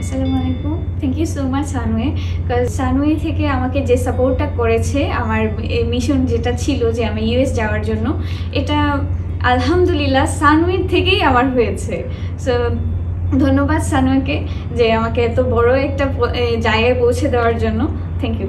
আসসালামু আলাইকুম। Thank you so much সানুয়ে কাজ সানুয়ে থেকে আমাকে যে সাপোর্টটা করেছে, আমার মিশন যেটা ছিল যে আমি ইউএস যাওয়ার জন্য, এটা আলহামদুলিল্লাহ সানুয়ের থেকেই আমার হয়েছে। সো ধন্যবাদ সানুয়েকে যে আমাকে এত বড় একটা জায়গায় পৌঁছে দেওয়ার জন্য। Thank you